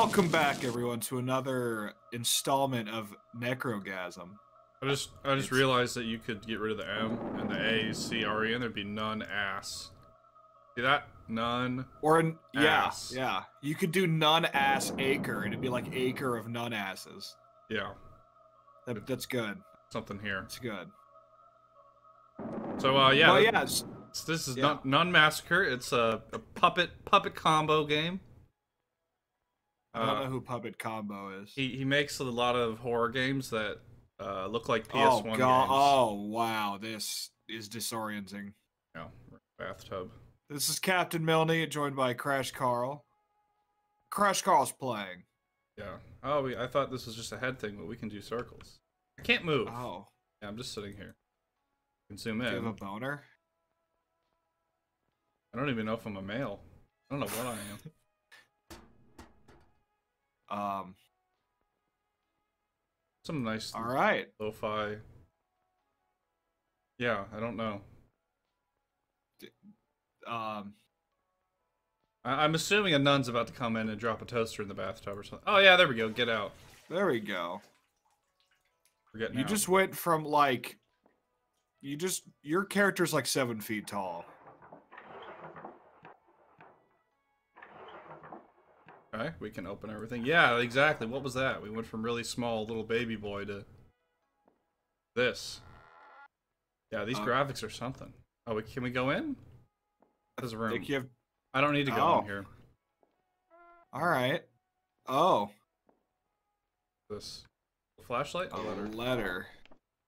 Welcome back, everyone, to another installment of Necrogasm. I just I just realized that you could get rid of the M and the A, C, R, E, and there'd be none ass. See that? None. Or, an, yeah, Ass. yeah. You could do none ass acre, and it'd be like acre of none asses. Yeah, That, that's good. something here. It's good. So uh, yeah, th- yeah, this is yeah. not Nun Massacre. It's a, a puppet puppet combo game. I don't Uh, know who Puppet Combo is. he he makes a lot of horror games that uh, look like oh, PS1 God. games. Oh, wow. This is disorienting. No, bathtub. This is Captain Milne, joined by Crash Carl. Crash Carl's playing. Yeah. Oh, we, I thought this was just a head thing, but we can do circles. I can't move. Oh, Yeah, I'm just sitting here. You can zoom do you have a boner? I don't even know if I'm a male. I don't know what I am. Um, Some nice all right. lo-fi. Yeah, I don't know. Um, I- I'm assuming a nun's about to come in and drop a toaster in the bathtub or something. Oh yeah, there we go. Get out. there we go. We're getting You out. just went from like, you just your character's like seven feet tall. Okay, we can open everything. Yeah, exactly. What was that? We went from really small little baby boy to this. Yeah, these Uh, graphics are something. Oh, we, can we go in? There's a I room. have. I don't need to go Oh. in here. All right. Oh, This flashlight. a A letter. letter.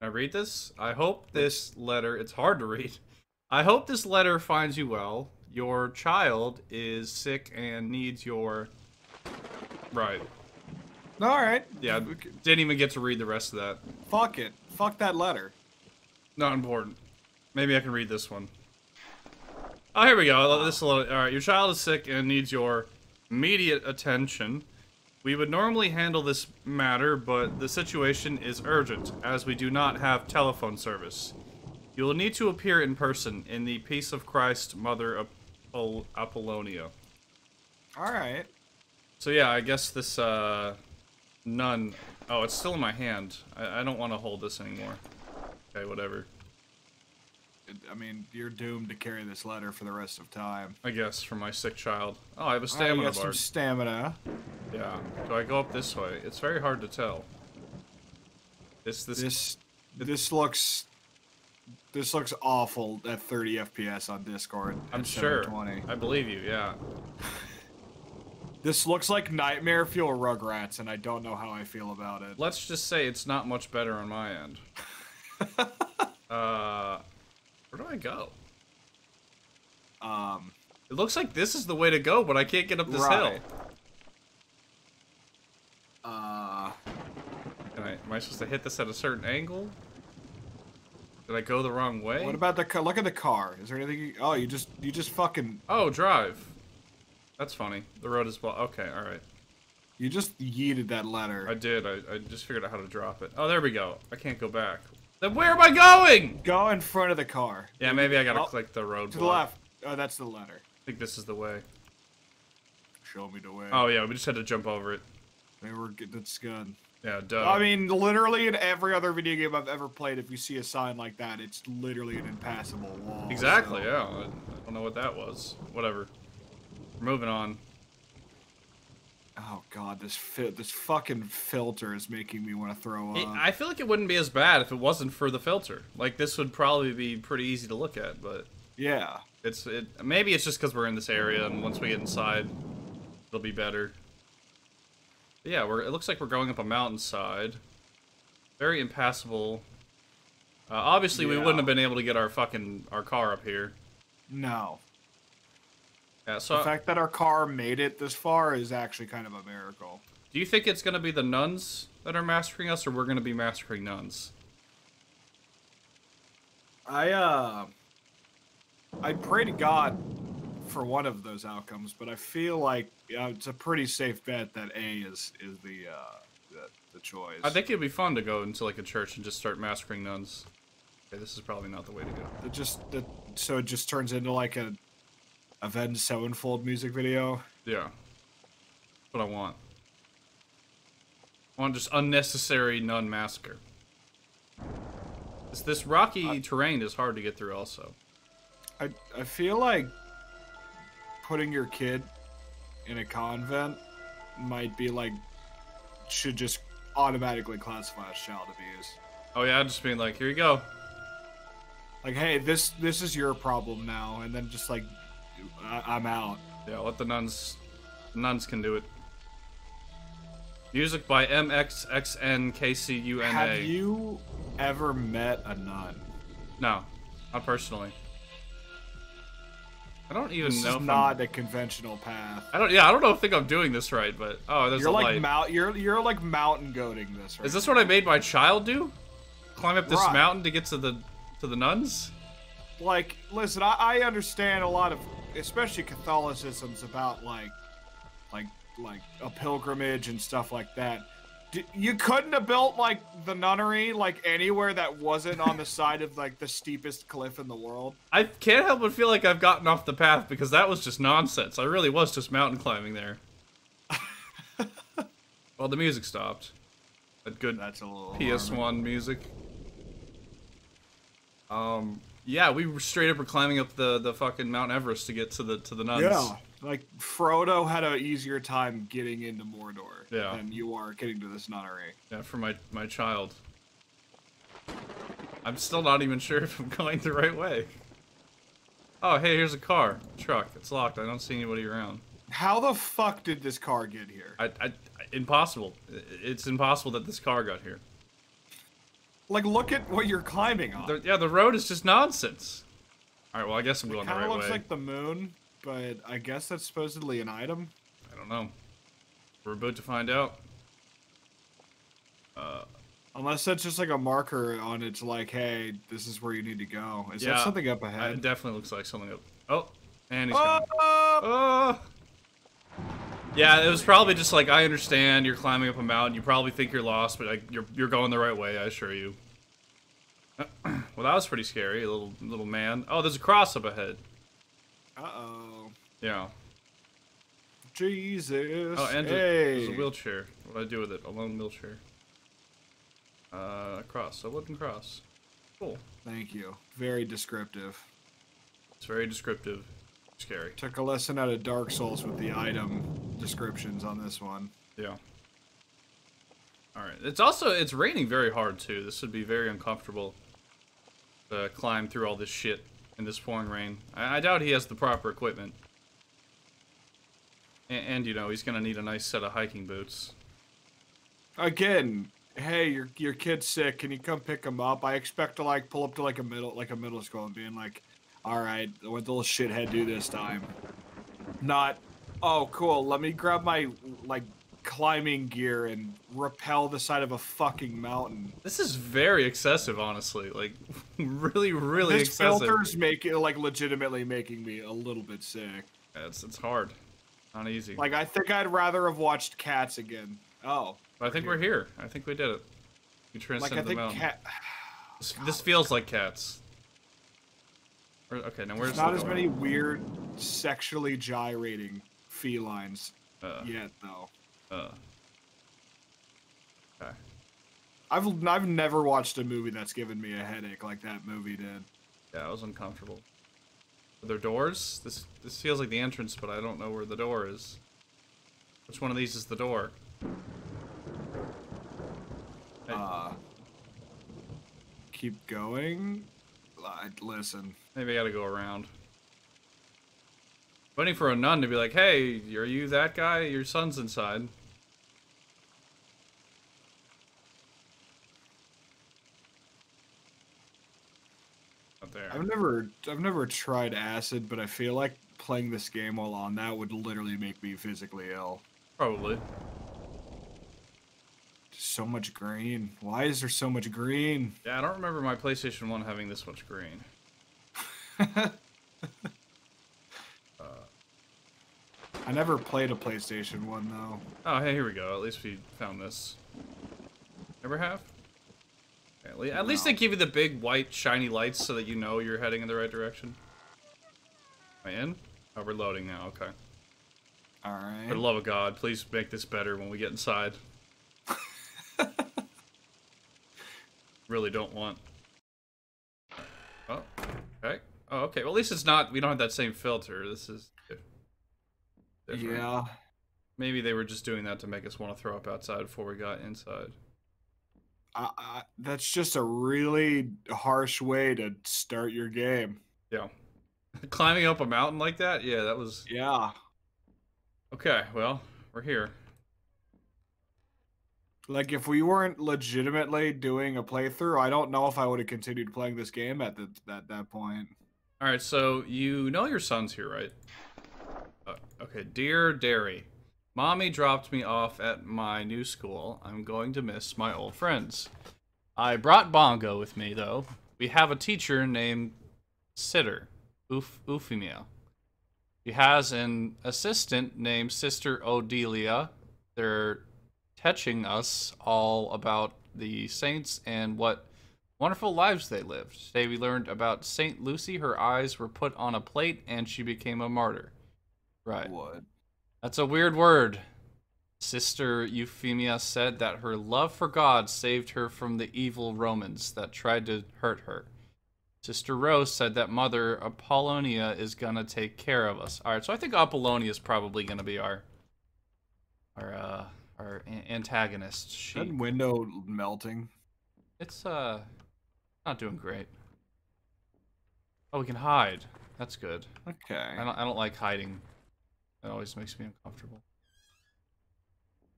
Can I read this? I hope this letter. It's hard to read. I hope this letter finds you well. Your child is sick and needs your. Right. All right. Yeah. Didn't even get to read the rest of that. Fuck it. Fuck that letter. Not important. Maybe I can read this one. Oh, here we go. This is a little. All right, your child is sick and needs your immediate attention. We would normally handle this matter, but the situation is urgent, as we do not have telephone service. You will need to appear in person in the Peace of Christ, Mother Apol- Apollonia. All right. So yeah, I guess this uh, nun. Oh, it's still in my hand. I, I don't want to hold this anymore. Okay, whatever. I mean, you're doomed to carry this letter for the rest of time. I guess for my sick child. Oh, I have a All right, you stamina got bar. some stamina. Yeah. Do I go up this way? It's very hard to tell. This this, This this looks this looks awful at 30 FPS on Discord. I'm sure. 720. I believe you. Yeah. This looks like Nightmare Fuel Rugrats, and I don't know how I feel about it. Let's just say it's not much better on my end. uh, where do I go? Um, It looks like this is the way to go, but I can't get up this Right. hill. uh, Can I? Am I supposed to hit this at a certain angle? Did I go the wrong way? what about the car? Look at the car. Is there anything? You, oh, you just you just fucking Oh, drive. That's funny. The road is well. Okay, all right. you just yeeted that letter. I did. I, I just figured out how to drop it. Oh, there we go. I can't go back. Then where am I going? Go in front of the car. Yeah, maybe I gotta Oh, click the road To the left. Oh, that's the letter. I think this is the way. Show me the way. Oh yeah, we just had to jump over it. They were good. That's good. Yeah, duh. I mean, literally in every other video game I've ever played, if you see a sign like that, it's literally an impassable wall. exactly. so- Yeah. I, I don't know what that was. Whatever. We're moving on. Oh god, this this fucking filter is making me want to throw up. I feel like it wouldn't be as bad if it wasn't for the filter. Like this would probably be pretty easy to look at, but yeah. it's it. Maybe it's just because we're in this area, and once we get inside, it'll be better. But yeah, we're. It looks like we're going up a mountainside. Very impassable. Uh, obviously, we wouldn't have been able to get our fucking our car up here. No. Yeah. So, The fact that our car made it this far is actually kind of a miracle. do you think it's gonna be the nuns that are massacring us, or we're gonna be massacring nuns? I uh I pray to God for one of those outcomes, but I feel like uh, it's a pretty safe bet that A is is the uh the, the choice. I think it'd be fun to go into like a church and just start massacring nuns. Okay, this is probably not the way to go. it just the, so it just turns into like a Avenged Sevenfold music video. Yeah. That's what I want. I want just unnecessary nun massacre. This, this rocky terrain is hard to get through also. I I feel like putting your kid in a convent might be like should just automatically classify as child abuse. Oh yeah, I'm just being like, here you go. Like, hey, this this is your problem now, and then just like I, I'm out. Yeah, let the nuns, the nuns can do it. Music by MXXNKCUNA. Have you ever met a nun? No, not personally. I don't even This know. is if not I'm, a conventional path. I don't. Yeah, I don't know. Think I'm doing this right, but oh, there's You're a like light. mount. You're you're like mountain goading this. Right Is this now. what I made my child do? Climb up this Right. mountain to get to the to the nuns? like listen I, I understand a lot of especially catholicism's about like like like a pilgrimage and stuff like that D- you couldn't have built like the nunnery like anywhere that wasn't on the side of like the steepest cliff in the world I can't help but feel like I've gotten off the path because that was just nonsense. I really was just mountain climbing there. well, the music stopped. That good that's a little PS1 alarming. music. Um, yeah, we were straight up were climbing up the the fucking Mount Everest to get to the to the nuns. yeah like frodo had an easier time getting into mordor Yeah. than you are getting to this nunnery Yeah, for my my child. I'm still not even sure if I'm going the right way. Oh, hey, here's a car, truck. It's locked. I don't see anybody around. how the fuck did this car get here I, I, impossible. It's impossible that this car got here. Like look at what you're climbing on The, yeah, the road is just nonsense. All right, well, I guess I'm going the right way. Kind of looks like the moon, but I guess that's supposedly an item. I don't know. We're about to find out. Uh, Unless that's just like a marker on it's like, hey, this is where you need to go. Is Yeah, that something up ahead? It definitely looks like something up. Oh, and he's Oh! gone. Oh. Yeah, it was probably just like I understand you're climbing up a mountain. You probably think you're lost, but like you're you're going the right way. I assure you. well, that was pretty scary, little little man. Oh, there's a cross up ahead. Uh-oh. Yeah. Jesus. Oh, and hey. there's a wheelchair. What do I do with it? A lone wheelchair. Uh, a cross. A wooden cross. Cool. Thank you. Very descriptive. It's very descriptive. Scary. Took a lesson out of Dark Souls with the item descriptions on this one. Yeah. All right. It's also it's raining very hard too. This would be very uncomfortable to climb through all this shit in this pouring rain. I, I doubt he has the proper equipment. And, and you know he's gonna need a nice set of hiking boots. Again, hey, your your kid's sick. Can you come pick him up? I expect to like pull up to like a middle like a middle school and being like, all right, what the little shithead do this time? Not, oh cool. Let me grab my like climbing gear and rappel the side of a fucking mountain. This is very excessive, honestly. Like really, really this excessive. filter's make it like legitimately making me a little bit sick. Yeah, it's it's hard, not easy. Like I think I'd rather have watched Cats again. Oh, I think we're here. I think we did it. We like transcended I the think mountain. cat. This, this feels like cats. Okay, now where's There's not the as many weird sexually gyrating felines Uh, yet, though. uh. Okay. I've I've never watched a movie that's given me a headache like that movie did. Yeah, I was uncomfortable. Are there doors? This this feels like the entrance, but I don't know where the door is. Which one of these is the door? Hey, Uh, keep going. Listen, maybe I gotta go around. Waiting for a nun to be like, "Hey, are you that guy? Your son's inside." Up there. I've never I've never tried acid, but I feel like playing this game while on that would literally make me physically ill. Probably. So much green. Why is there so much green? Yeah, I don't remember my PlayStation 1 having this much green. I never played a PlayStation One though. Oh, hey, here we go. At least we found this. Ever have? At le- at least they give you the big white shiny lights so that you know you're heading in the right direction. Am I in? Oh, we're loading now. Okay. All right. For the love of God, please make this better when we get inside. really don't want. Oh, okay. Oh, okay. Well, at least it's not. We don't have that same filter. This is. Different. Yeah. Maybe they were just doing that to make us want to throw up outside before we got inside. I, I, that's just a really harsh way to start your game. Yeah. Climbing up a mountain like that? Yeah, that was. Yeah. Okay, well, we're here. Like, if we weren't legitimately doing a playthrough, I don't know if I would have continued playing this game at the, at that point. All right, so you know your son's here, right? Okay, dear Derry, mommy dropped me off at my new school. I'm going to miss my old friends. I brought Bongo with me, though. We have a teacher named Sitter, Uf- Euphemia. She has an assistant named Sister Odelia. They're teaching us all about the saints and what wonderful lives they lived. Today we learned about Saint Lucy. Her eyes were put on a plate and she became a martyr. Right. What? That's a weird word. Sister Euphemia said that her love for God saved her from the evil Romans that tried to hurt her. Sister Rose said that Mother Apollonia is gonna take care of us. All right, so I think Apollonia is probably gonna be our our uh, our antagonist. She that window melting. It's uh not doing great. Oh, we can hide. That's good. Okay. I don't I don't like hiding. It always makes me uncomfortable.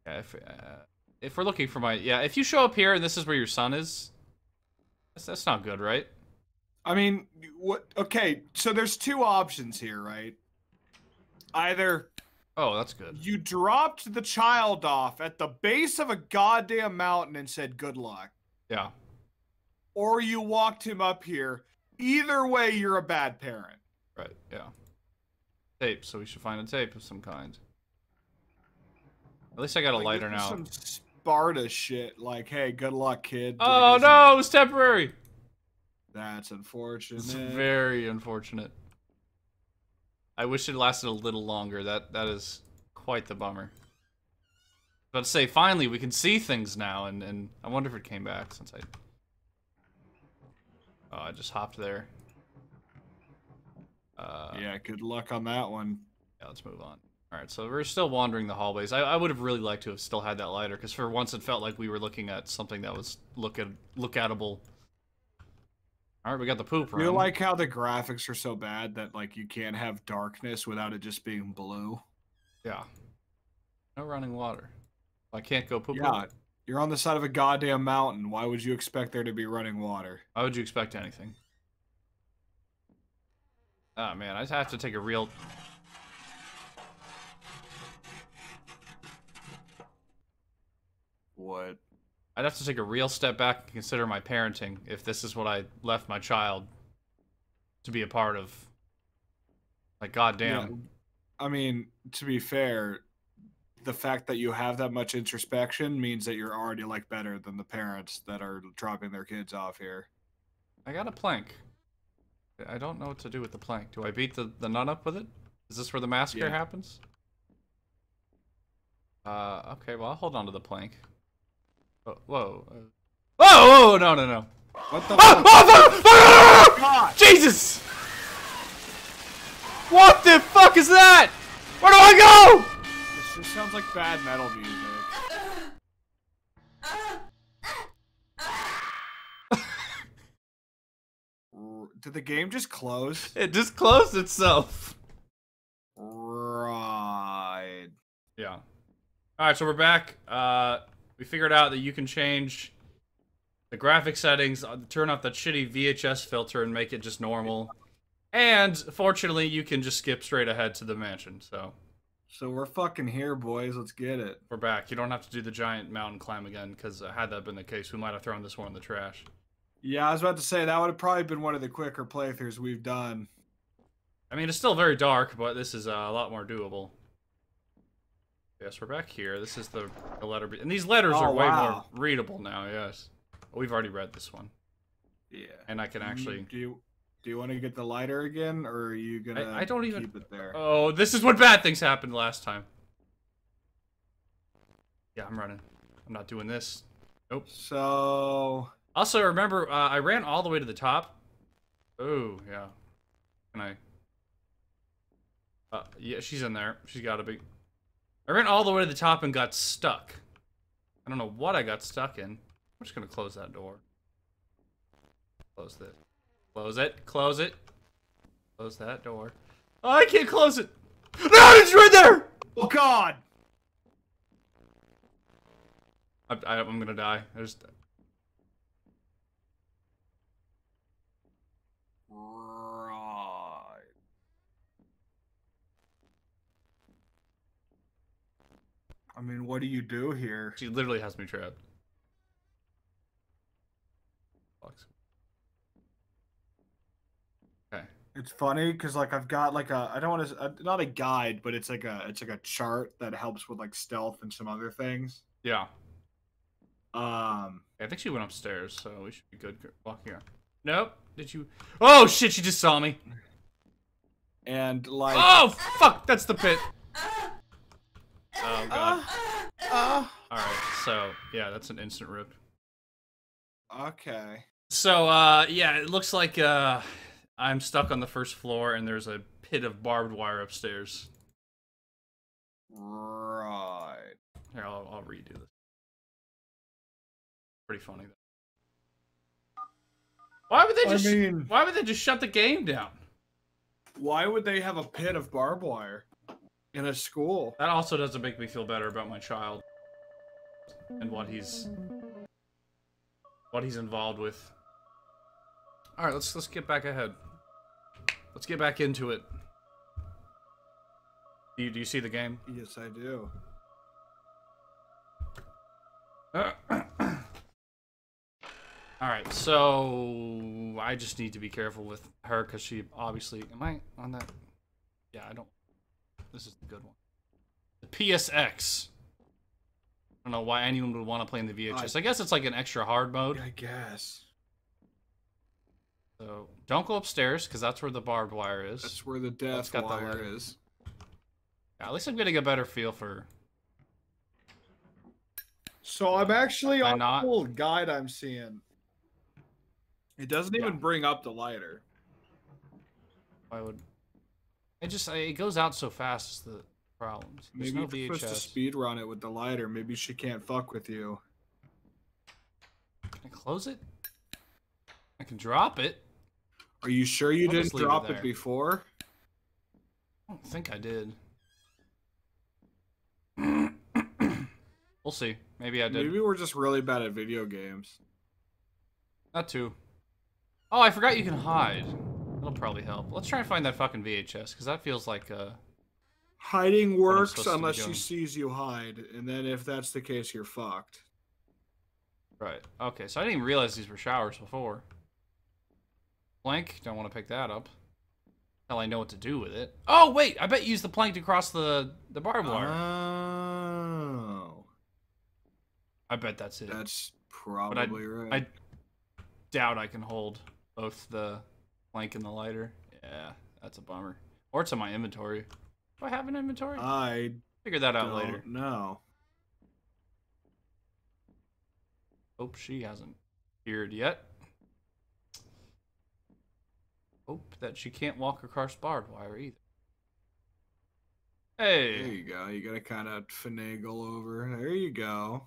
Yeah, if uh, if we're looking for my yeah, if you show up here and this is where your son is, that's, that's not good, right? I mean, what? Okay, so there's two options here, right? Either Oh, that's good. you dropped the child off at the base of a goddamn mountain and said good luck, Yeah. or you walked him up here. Either way, you're a bad parent. Right. Yeah. Tape. So we should find a tape of some kind. At least I got a Like, lighter now. Some Sparta shit, like, hey, good luck, kid. Oh no, it was temporary. That's unfortunate. It's very unfortunate. I wish it lasted a little longer. That that is quite the bummer. But say finally we can see things now, and and I wonder if it came back since I. Oh, I just hopped there. Uh, yeah. good luck on that one. Yeah, let's move on. All right, so we're still wandering the hallways. I, I would have really liked to have still had that lighter, because for once it felt like we were looking at something that was look at look atable. All right, we got the poop You feel like how the graphics are so bad that like you can't have darkness without it just being blue. Yeah. No running water. I can't go poop. Yeah, you're on the side of a goddamn mountain. Why would you expect there to be running water? Why would you expect anything? Oh man, I just have to take a real. What? I'd have to take a real step back and consider my parenting if this is what I left my child to be a part of. Like, goddamn. Yeah, I mean, to be fair, the fact that you have that much introspection means that you're already like better than the parents that are dropping their kids off here. I got a plank. I don't know what to do with the plank. Do I beat the, the nun up with it? Is this where the massacre Yeah. happens? Uh, okay, well, I'll hold on to the plank. Oh, whoa. uh, Whoa, whoa, no, no, no. What the Ah, ah fuck? oh, fuck, God! Jesus! What the fuck is that? Where do I go? This just sounds like bad metal music. R- Did the game just close? It just closed itself. Right. Yeah. All right, so we're back. Uh, we figured out that you can change the graphic settings, uh, turn off that shitty VHS filter, and make it just normal. And fortunately, you can just skip straight ahead to the mansion. So So we're fucking here, boys. Let's get it. we're back. You don't have to do the giant mountain climb again, because uh, had that been the case, we might have thrown this one in the trash. Yeah, I was about to say that would have probably been one of the quicker playthroughs we've done. I mean, it's still very dark, but this is uh, a lot more doable. Yes, we're back here. This is the, the letter B. And these letters are Oh, way wow. more readable now, yes. We've already read this one. Yeah. And I can actually... Do you do you want to get the lighter again, or are you gonna? I don't even- keep it there. Oh, this is what bad things happened last time. Yeah, I'm running. I'm not doing this. Nope. So Also, remember, uh, I ran all the way to the top. Oh, yeah. Can I? Uh, yeah, she's in there. She's got to be. I ran all the way to the top and got stuck. I don't know what I got stuck in. I'm just gonna close that door. Close it. Close it. Close it. Close that door. Oh, I can't close it. No, it's right there. Oh God! I, I, I'm gonna die. I just. I mean, what do you do here? She literally has me trapped. Okay. It's funny because like I've got like a I don't want to not a guide, but it's like a it's like a chart that helps with like stealth and some other things. Yeah. Um, I think she went upstairs, so we should be good walking her. Nope. Did you? Oh shit! She just saw me. and like Oh fuck! That's the pit. Oh god. uh, All right. So yeah, that's an instant rip. okay. So uh, yeah, it looks like uh, I'm stuck on the first floor, and there's a pit of barbed wire upstairs. Right. Here, I'll, I'll redo this. Pretty funny. Though. Why would they I just? mean- why would they just shut the game down? Why would they have a pit of barbed wire in a school? That also doesn't make me feel better about my child and what he's what he's involved with. All right, let's let's get back ahead. Let's get back into it. Do you, do you see the game? Yes, I do. All right, so I just need to be careful with her because she obviously. Am I on that? Yeah, I don't. This is the good one. The PSX. I don't know why anyone would want to play in the VHS. I, guess it's like an extra hard mode. I guess So don't go upstairs because that's where the barbed wire is. that's where the death got wire letter. is. Yeah, at least I'm getting a better feel for. So I'm actually I on not? the little guide I'm seeing. It doesn't even bring up the lighter. Why would? It just it goes out so fast. Is the problem? There's Maybe no you're supposed to speed run it with the lighter. Maybe she can't fuck with you. Can I close it? I can drop it. Are you sure you I'll didn't leave it drop it, before? I don't think I did. we'll see. Maybe I did. Maybe we're just really bad at video games. Not too. Oh, I forgot you can hide. That'll probably help. Let's try and find that fucking VHS because that feels like uh. Hiding works supposed to be unless she sees you hide, and then if that's the case, you're fucked. Right. Okay. So I didn't even realize these were showers before. Plank. Don't want to pick that up. Hell, I know what to do with it. Oh wait, I bet you use the plank to cross the the barbed wire. Oh, I bet that's it. that's probably right. I doubt I can hold both the plank and the lighter. Yeah, that's a bummer. Or it's in my inventory. Do I have an inventory? I Figure that out later. No. Hope oh, she hasn't appeared yet. Hope that she can't walk across barbed wire either. Hey. There you go. You gotta kind of finagle over. There you go.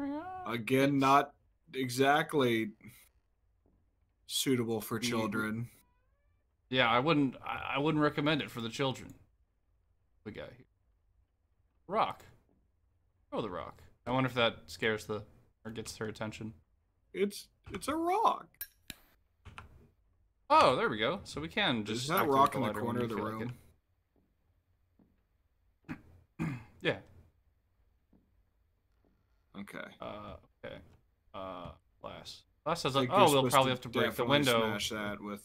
Uh, Again, not exactly suitable for children. Yeah, I wouldn't. I wouldn't recommend it for the children. We got here. Rock. Oh, the rock. I wonder if that scares the or gets her attention. It's it's a rock. Oh, there we go. So we can just Is that rock in the corner of the feel like room? Yeah. Okay. Uh. Okay. Uh. Glass. Says, I oh, think you're we'll probably have to break the window. Smash that with.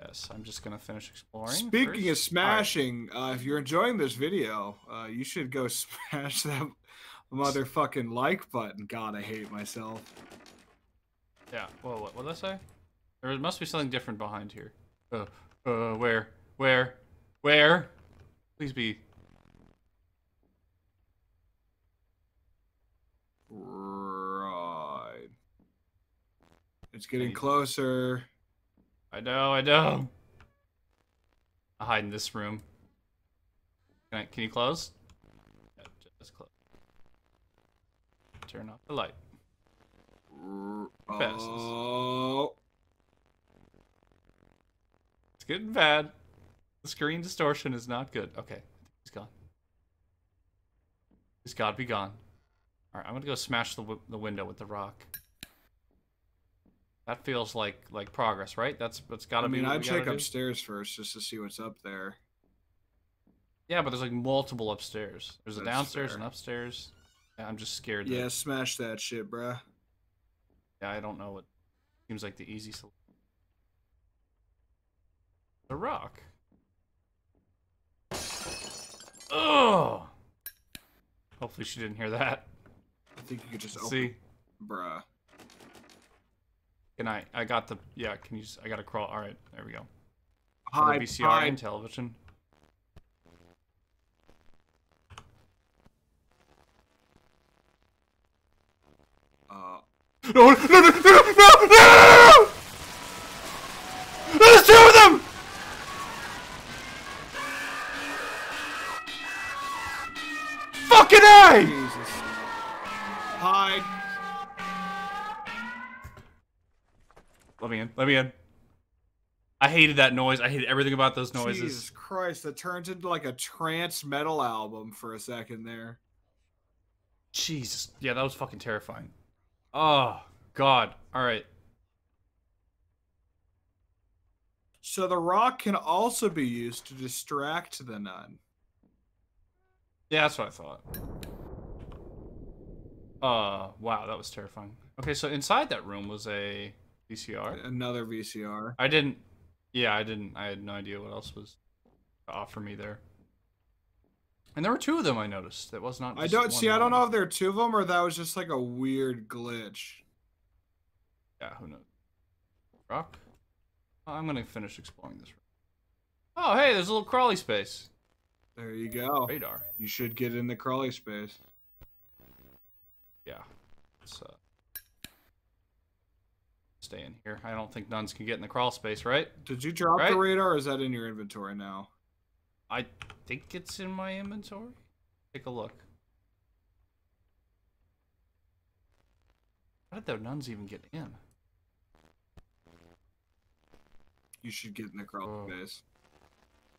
Yes, I'm just gonna finish exploring. Speaking of first. smashing, uh, if you're enjoying this video, uh, you should go smash that motherfucking like button. God, I hate myself. Yeah. Whoa. What? What did I say? There must be something different behind here. Uh. Uh. Where? Where? Where? Please be. It's getting closer. I know, I know. I'll hide in this room. Can I, can you close? Yeah, just close. Turn off the light. Passes. Oh, It's getting bad. The screen distortion is not good. Okay, he's gone. He's got to be gone. All right, I'm gonna go smash the w- the window with the rock. That feels like like progress, right? That's that's got to I be. mean, I'd we gotta check do. upstairs first just to see what's up there. Yeah, but there's like multiple upstairs. There's a downstairs fair. and upstairs. Yeah, I'm just scared. That, Yeah, smash that shit, bruh. Yeah, I don't know what seems like the easy solution. The rock. Oh. Hopefully she didn't hear that. I think you could just open, See, bruh. Can I? I got the. Yeah, can you? I gotta crawl. All right, there we go. The VCR hide. and television. Uh, No! No! No! No! No! No! There's two of them! Fucking A! Let me in. Let me in. I hated that noise. I hated everything about those noises. Jesus Christ, that turns into like a trance metal album for a second there. Jesus. Yeah, that was fucking terrifying. Oh, God. All right. So the rock can also be used to distract the nun. Yeah, that's what I thought. Uh, wow, that was terrifying. Okay, so inside that room was a VCR. Another VCR. I didn't. Yeah, I didn't. I had no idea what else was to offer me there. And there were two of them. I noticed. That was not. I don't see. I don't know if there are two of them or that was just like a weird glitch. Yeah, who knows? Rock. Oh, I'm gonna finish exploring this room. Oh, hey, there's a little crawly space. There you go. Radar. You should get in the crawly space. Yeah. Let's uh, stay in here. I don't think nuns can get in the crawl space, right? Did you drop Right? the radar or is that in your inventory now? I think it's in my inventory. Take a look. How did the nuns even get in? You should get in the crawl Oh. space.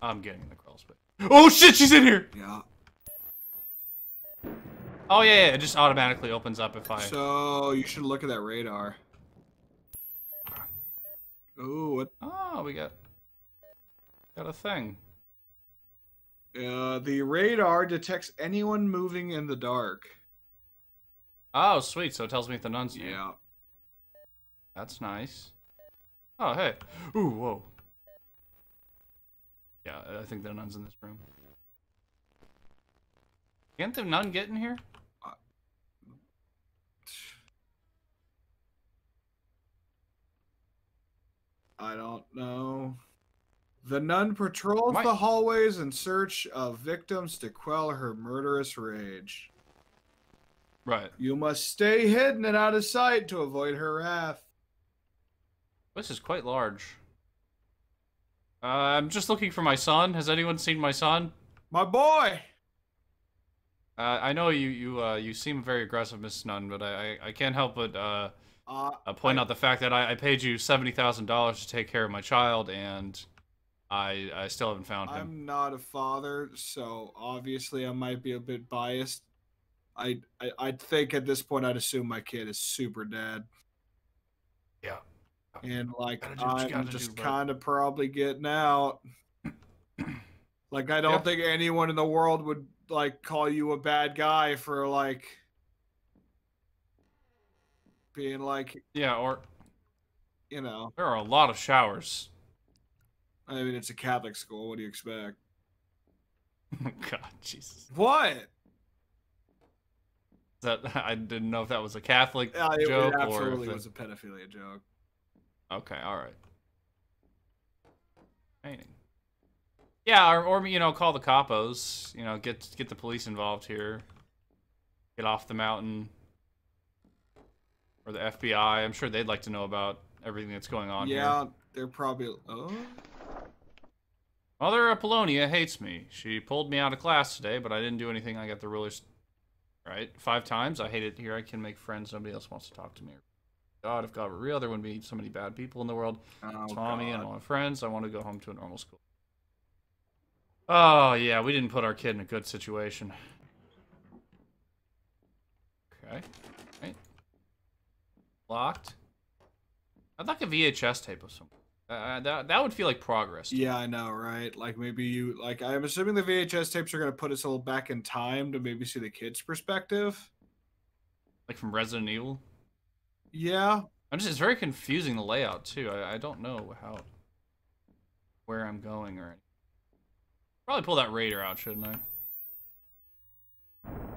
I'm getting in the crawl space. Oh shit, she's in here! Yeah. Oh yeah, yeah, it just automatically opens up if I. So you should look at that radar. Ooh, what? Oh, we got got a thing. Uh, the radar detects anyone moving in the dark. Oh, sweet. So it tells me the nuns. Yeah. That's nice. Oh, hey. Ooh, whoa. Yeah, I think the nun's in this room. Can't the nun get in here? I don't know. The nun patrols Might- the hallways in search of victims to quell her murderous rage. Right. You must stay hidden and out of sight to avoid her wrath. This is quite large. Uh, I'm just looking for my son. Has anyone seen my son? My boy! Uh, I know you you uh, you seem very aggressive, Miss Nun, but I, I, I can't help but uh, Uh, point out the fact that I, I paid you seventy thousand dollars to take care of my child, and I I still haven't found him. I'm not a father, so obviously I might be a bit biased. I, I I think at this point I'd assume my kid is super dead, Yeah. and like Gotta do what you I'm just kind of probably getting out. like I don't Yeah. think anyone in the world would like call you a bad guy for like being like Yeah, or you know. there are a lot of showers. I mean, it's a Catholic school. What do you expect? God, Jesus. What? That I didn't know if that was a Catholic Uh, it, joke it or absolutely if it- was a pedophilia joke. Okay, all right. Painting. Yeah, or, or you know, call the capos. You know, get get the police involved here. Get off the mountain. Or the FBI. I'm sure they'd like to know about everything that's going on here. yeah, they're probably. Oh, Mother Apollonia hates me. She pulled me out of class today, but I didn't do anything. I got the rulers right five times. I hate it here. I can make friends. Nobody else wants to talk to me. God, if God were real, there wouldn't be so many bad people in the world. oh Tommy and all my friends. I want to go home to a normal school. Oh yeah, we didn't put our kid in a good situation. Okay. Locked. I'd like a VHS tape of some. Uh, that that would feel like progress. Yeah, I know, right? Like maybe you like. I'm assuming the VHS tapes are gonna put us a little back in time to maybe see the kid's perspective. Like from Resident Evil. Yeah, I'm just it's very confusing the layout too. I, I don't know how where I'm going or anything. Probably pull that radar out, shouldn't I?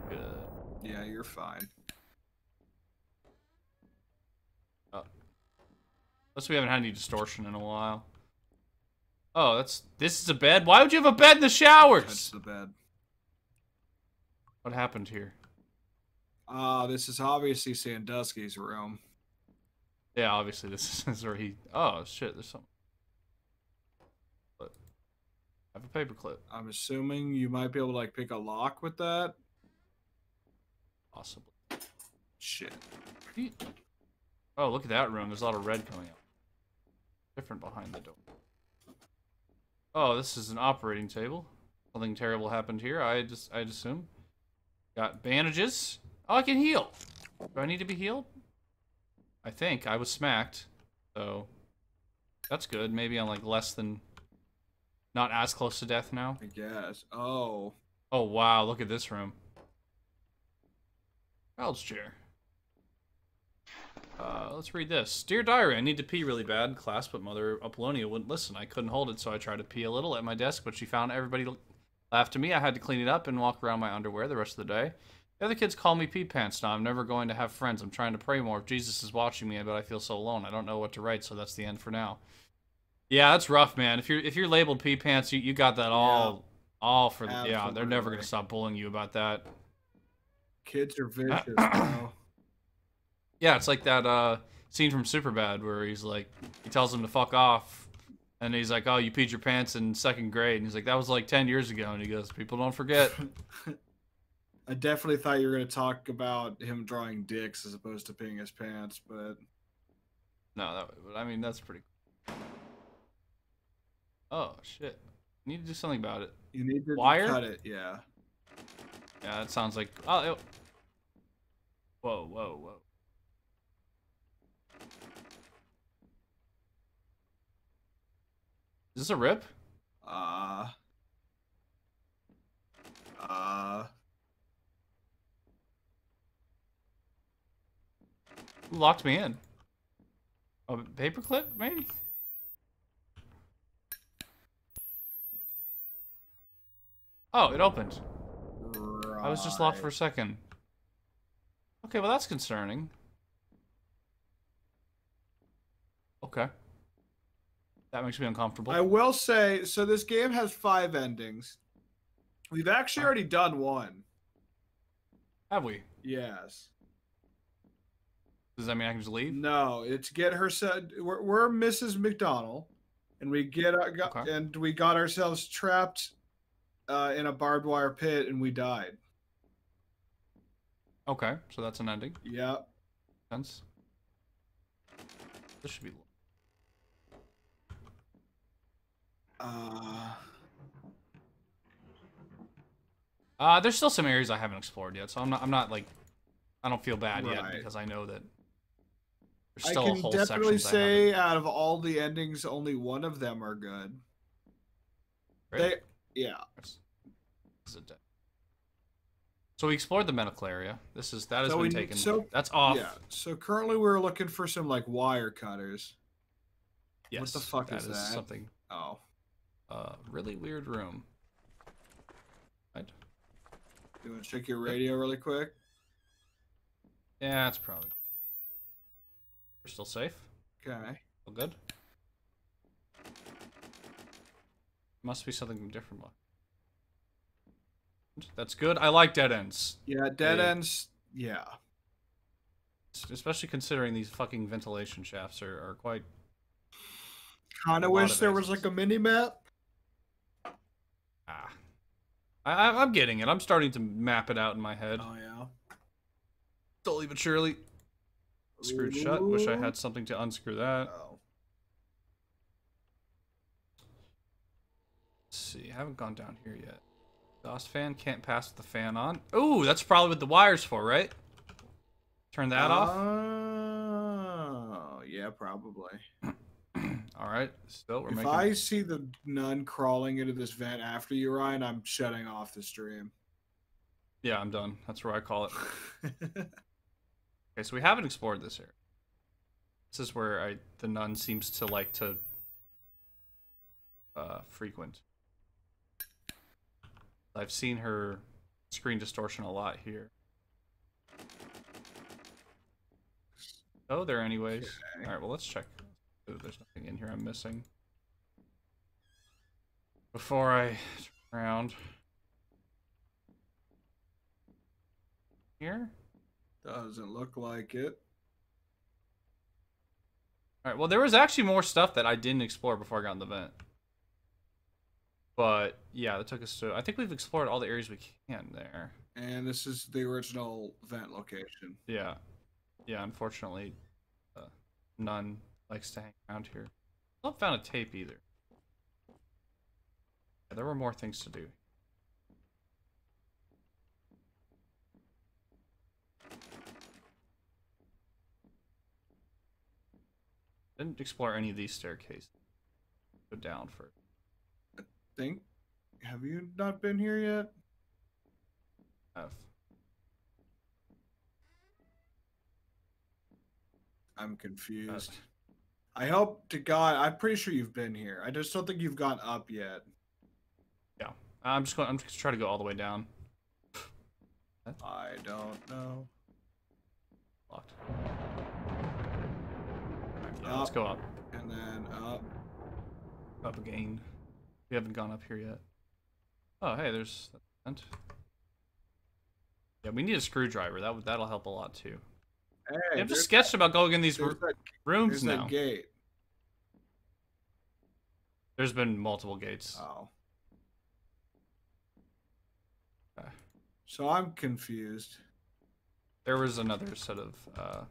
Good. yeah, you're fine. Unless we haven't had any distortion in a while. Oh, that's this is a bed. Why would you have a bed in the Touch showers? the bed. What happened here? Ah, this is obviously Sandusky's room. Yeah, obviously this is where he. Oh shit! There's something. But I have a paperclip, I'm assuming you might be able to like pick a lock with that. possibly. Shit. Oh, look at that room. There's a lot of red coming out. Different behind the door. Oh, this is an operating table. Something terrible happened here. I just, I'd assume. Got bandages. Oh, I can heal. Do I need to be healed? I think I was smacked, so that's good. Maybe I'm like less than, not as close to death now. I guess. Oh. Oh wow, look at this room. Child's chair. Uh, let's read this. Dear Diary, I need to pee really bad in class, but Mother Apollonia wouldn't listen. I couldn't hold it, so I tried to pee a little at my desk, but she found everybody laughed at me. I had to clean it up and walk around my underwear the rest of the day. The other kids call me pee pants now. I'm never going to have friends. I'm trying to pray more. If Jesus is watching me, but I feel so alone. I don't know what to write, so that's the end for now. Yeah, that's rough, man. If you're if you're labeled pee pants, you, you got that all all for the, yeah. They're never gonna stop bullying you about that. Kids are vicious. Yeah, it's like that uh, scene from Superbad where he's like, he tells him to fuck off, and he's like, "Oh, you peed your pants in second grade," and he's like, "That was like ten years ago," and he goes, "People don't forget." I definitely thought you were going to talk about him drawing dicks as opposed to peeing his pants, but no, that, but I mean that's pretty. Oh shit! Need to do something about it. you need to Wire? cut it. Yeah. Yeah, that sounds like. Oh, it... whoa, whoa, whoa. Is this a rip? Uh. Uh. Who locked me in? A paperclip, maybe? Oh, it opened. I was just locked for a second. Okay, well that's concerning. Okay. That makes me uncomfortable. I will say, so this game has five endings. We've actually already done one. Have we? Yes. Does that mean I can just leave? No, it's get her said we're, we're Mrs. McDonald, and we get our, got, Okay. and we got ourselves trapped uh, in a barbed wire pit, and we died. Okay, so that's an ending. Yep. Sense. This should be. Uh, Uh, there's still some areas I haven't explored yet, so I'm not. I'm not like. I don't feel bad yet because I know that. There's I still can whole definitely I say haven't- out of all the endings, only one of them are good. Really? They, yeah. This is a de- So we explored the medical area. This is that has So been we taken. so- that's off. Yeah. So currently we're looking for some like wire cutters. Yes, What the fuck that is that? Something. Oh. Uh, really weird room. Right. You want to check your radio really quick? Yeah, it's probably. We're still safe. Okay. All good. Must be something different. That's good. I like dead ends. Yeah, dead ends. Yeah. especially considering these fucking ventilation shafts are, are quite. Kind of wish there was like a mini map. Ah. I, I- I'm getting it. I'm starting to map it out in my head. Oh yeah. Slowly but surely. Screwed shut. Wish I had something to unscrew that. Oh. Let's see. I haven't gone down here yet. Exhaust fan can't pass with the fan on. Ooh, that's probably what the wire's for, right? Turn that off. Oh, yeah, probably. All right. Still, we're if making. I see the nun crawling into this vent after you, Ryan, I'm shutting off the stream. Yeah, I'm done. That's where I call it. Okay, so we haven't explored this area. This is where I the nun seems to like to uh, frequent. I've seen her screen distortion a lot here. Oh, there anyways. Okay. All right, well let's check. There's nothing in here I'm missing. Before I turn around. Here? Doesn't look like it. All right. Well, there was actually more stuff that I didn't explore before I got in the vent. But yeah, that took us to. I think we've explored all the areas we can there. And this is the original vent location. Yeah, yeah. Unfortunately, uh, none likes to hang around here. I haven't found a tape either. Yeah, there were more things to do. Didn't explore any of these staircases. Go down for I Think? Have you not been here yet? F. I'm confused. F. I hope to God, I'm pretty sure you've been here. I just don't think you've gone up yet. Yeah, I'm just going. I'm just trying to go all the way down. I don't know. Locked. Alright, yeah, let's go up. And then up. Up again. We haven't gone up here yet. Oh, hey, there's that. Yeah, we need a screwdriver. That would that'll help a lot too. Hey, I'm just sketched about going in these that, r- there's that, rooms there's now. that gate. There's been multiple gates. Oh. Okay. So I'm confused. There was another set of uh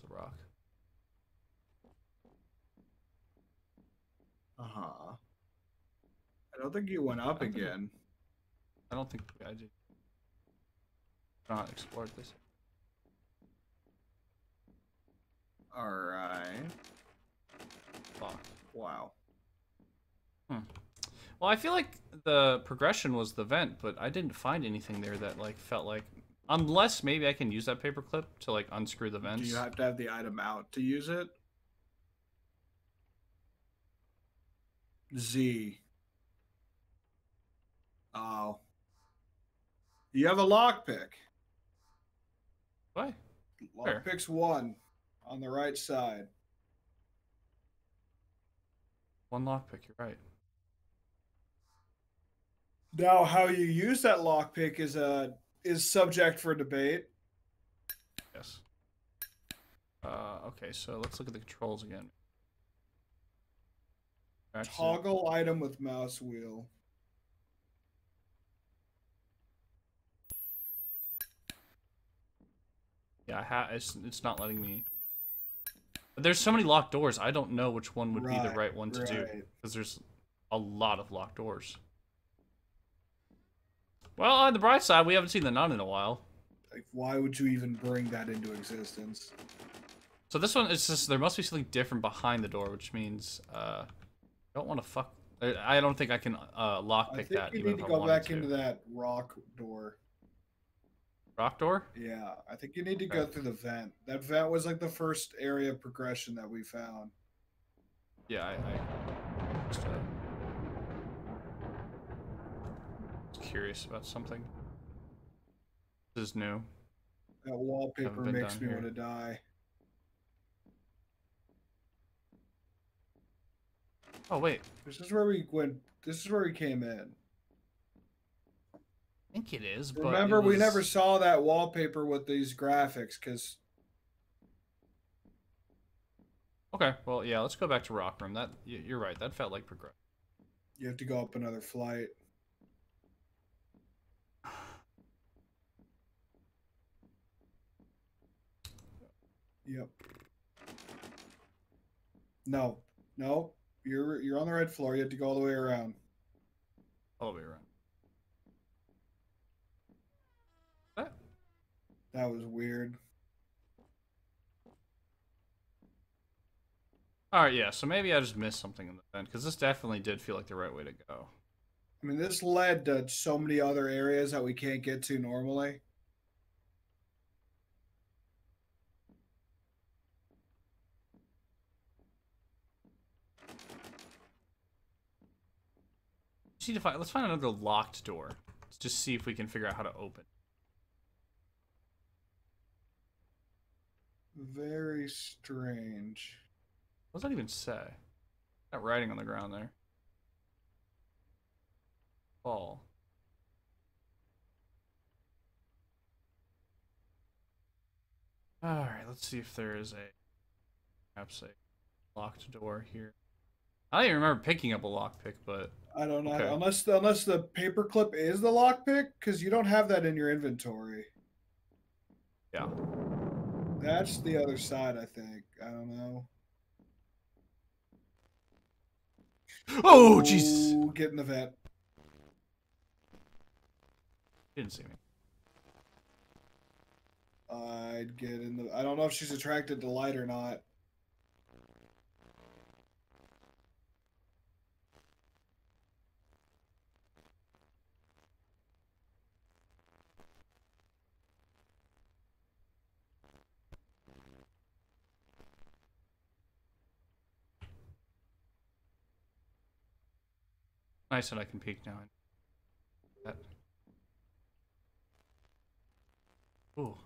the rock. Uh huh. I don't think you went up I again. I don't think I did not explored this. All right. Locked. Wow. Hmm. Well, I feel like the progression was the vent, but I didn't find anything there that like felt like unless maybe I can use that paperclip to like unscrew the Do vents. you have to have the item out to use it? Z. Oh. You have a lockpick. Why? Where? Lockpick's one on the right side. One lockpick, you're right. Now, how you use that lockpick is uh is subject for debate. Yes. Uh, okay, so let's look at the controls again. Toggle item with mouse wheel. Yeah, I ha- it's, it's not letting me. But there's so many locked doors. I don't know which one would be the Right, right one to do because there's a lot of locked doors. Well, on the bright side, we haven't seen the nun in a while. Like, why would you even bring that into existence? So this one, it's just there must be something different behind the door, which means uh, I don't want to fuck. I I don't think I can uh, I lockpick think that you need to go back to. into that rock door. Rock door. Yeah, I think you need to go through the vent. That vent was like the first area of progression that we found. Yeah, I. I just, uh, was curious about something. This is new. That wallpaper makes me here. want to die. Oh wait, This is where we went. This is where we came in. Think it is. But Remember, it we never saw that wallpaper with these graphics because Okay, well, yeah, let's go back to Rock Room. That you're right. That felt like progress. you have to go up another flight. Yep. No, no, you're you're on the right floor. You have to go all the way around. All the way around. That was weird. All right, yeah. So maybe I just missed something in the vent because this definitely did feel like the right way to go. I mean, this led to so many other areas that we can't get to normally. Need find. Let's find another locked door. Let's just see if we can figure out how to open. Very strange. What does that even say? That writing on the ground there. Ball. All right, let's see if there is a perhaps a locked door here. I don't even remember picking up a lockpick, but I don't know Okay. unless the, unless the paperclip is the lockpick because you don't have that in your inventory. yeah. That's the other side, I think. I don't know. Oh Jesus! Get in the vet. Didn't see me. I'd get in the. I don't know if she's attracted to light or not. Nice that I can peek now. That. Ooh.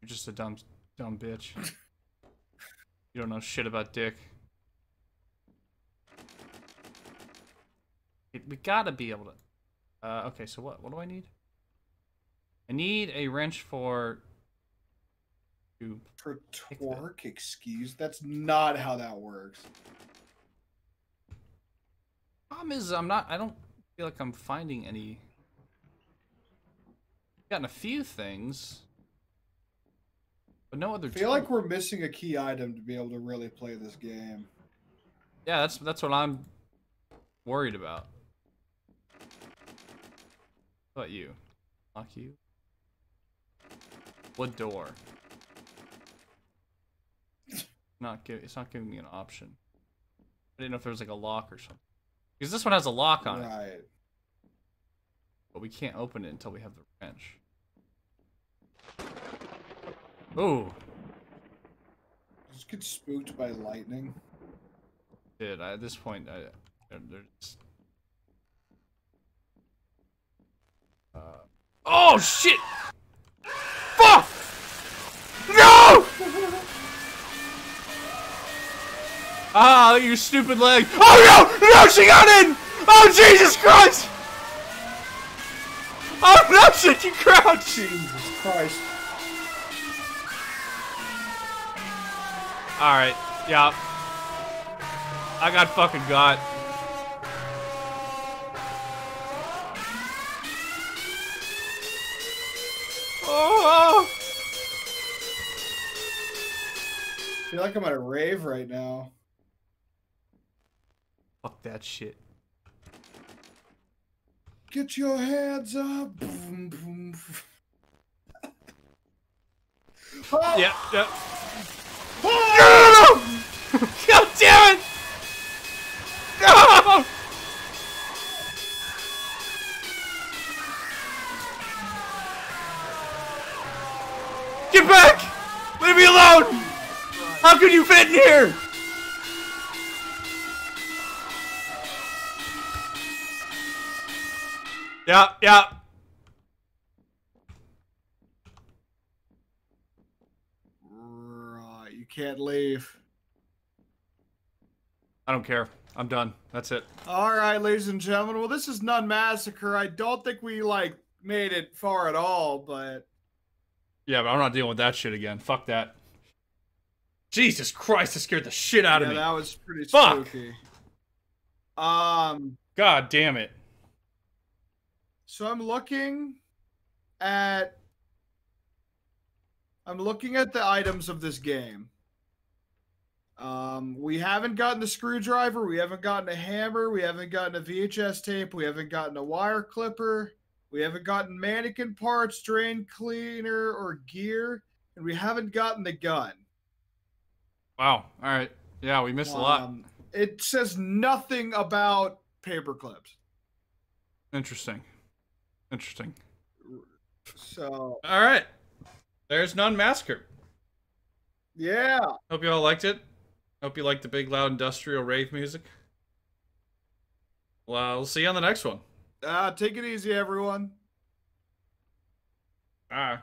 You're just a dumb, dumb bitch. you don't know shit about dick. It- we gotta be able to. Uh, okay, so what? What do I need? I need a wrench for. To that. excuse. That's not how that works. Problem is, I'm not. I don't feel like I'm finding any. Gotten a few things, but no other. I feel like we're missing a key item to be able to really play this game. Yeah, that's that's what I'm worried about. What about you? Lock you. What door? Not give. It's not giving me an option. I didn't know if there was like a lock or something. Because this one has a lock on it. Right. But we can't open it until we have the wrench. Ooh, Just get spooked by lightning. did I, at this point I. Uh, oh shit! Fuck! No! Ah, you stupid leg! Oh no! No, she got in! Oh Jesus Christ! Oh no, shit! You crouched! Jesus Christ. Alright, yeah. I got fucking got. Oh! I feel like I'm at a rave right now. Fuck that shit. Get your hands up. Boom, boom. Oh! Yeah, yeah. No, no! God damn it! No! Get back! Leave me alone! How could you fit in here? Yeah, yeah. Right, you can't leave. I don't care. I'm done. That's it. All right, ladies and gentlemen. Well, this is Nun Massacre. I don't think we like made it far at all, but Yeah, but I'm not dealing with that shit again. Fuck that. Jesus Christ, that scared the shit out yeah, of me. Yeah, that was pretty Fuck. spooky. Um, God damn it. So I'm looking at I'm looking at the items of this game. Um, we haven't gotten the screwdriver, we haven't gotten a hammer, we haven't gotten a VHS tape, we haven't gotten a wire clipper, we haven't gotten mannequin parts, drain cleaner, or gear, and we haven't gotten the gun. Wow. All right. Yeah, we missed a lot. Um, it says nothing about paper clips. Interesting. Interesting. So All right. There's Nun Massacre. yeah. Hope you all liked it. Hope you liked the big, loud, industrial rave music. Well, we'll see you on the next one. Uh, take it easy, everyone. Bye.